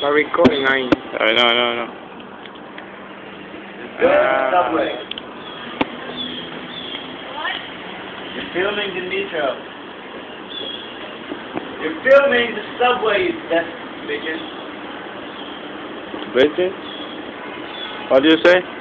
Are recording, I know, I no, no, no. Good uh, subway. You're filming the metro. You're filming the subway, you deaf bitches. Bitches? What do you say?